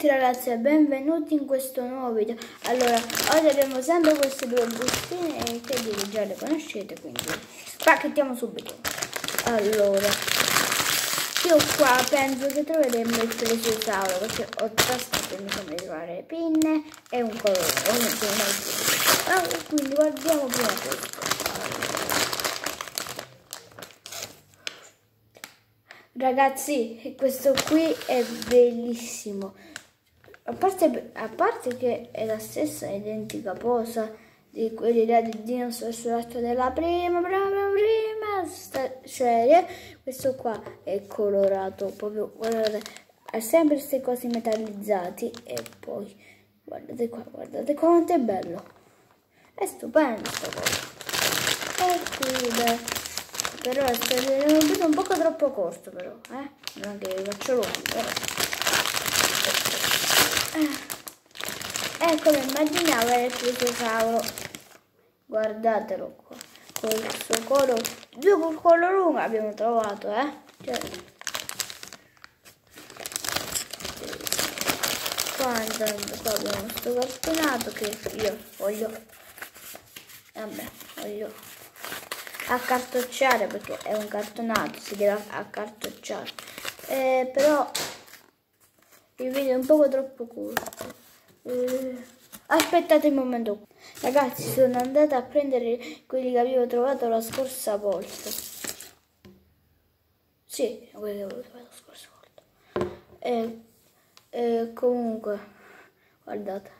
tutti ragazzi e benvenuti in questo nuovo video. Allora, oggi abbiamo sempre queste due bustine che dire, già le conoscete quindi spacchettiamo subito. Allora, io qua penso che troveremo il plesiosauro perché ho tastato e mi sembra di trovare le pinne e un colore, allora, quindi guardiamo prima questo. Ragazzi, questo qui è bellissimo. A parte, a parte, che è la stessa identica posa di quelli là di dinosauro della prima, prima, prima serie. Questo qua è colorato proprio, guardate, ha sempre queste cose metallizzate e poi, guardate qua, guardate quanto è bello. È stupendo sta cosa. E qui, beh però è un, poco troppo corto però eh non che vi faccio lungo però. Ecco immaginavo il plesiosauro guardatelo qua. Con il suo collo due col collo lungo abbiamo trovato eh. Cioè, qua intanto qua abbiamo questo cartonato che io voglio. Vabbè voglio accartocciare perché è un cartonato, si deve accartocciare. Eh, però il video è un po' troppo corto. Eh, aspettate un momento. Ragazzi, sono andata a prendere quelli che avevo trovato la scorsa volta. Sì, quelli che avevo trovato la scorsa volta. E, e comunque, guardate.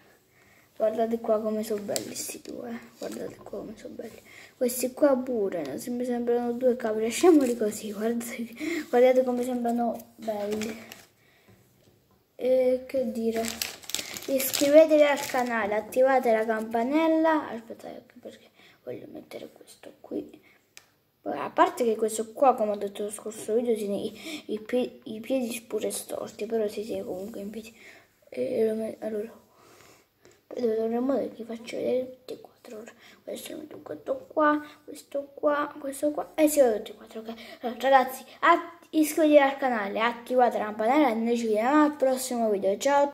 Guardate qua come sono belli questi due, eh. guardate qua come sono belli. Questi qua pure, mi sembrano due capri, lasciamoli così, guardate, guardate come sembrano belli eh, che dire? Iscrivetevi al canale attivate la campanella. Aspettate ecco perché voglio mettere questo qui. A parte che questo qua come ho detto lo scorso video tiene i, i, i piedi pure storti però si tiene comunque in piedi. E, allora dovremmo che vi faccio vedere tutti questi 24 ore. Questo, questo qua, questo qua, questo qua eh, e si vede tutti e quattro. Ok, allora, ragazzi, iscrivetevi al canale, attivate la campanella e noi ci vediamo al prossimo video. Ciao!